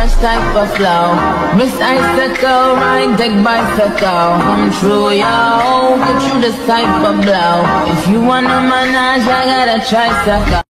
fresh type of flow. Miss Icicle, ride deck bicycle. Come true, yo. Get you this type of blow. If you wanna manage, I got a tricycle.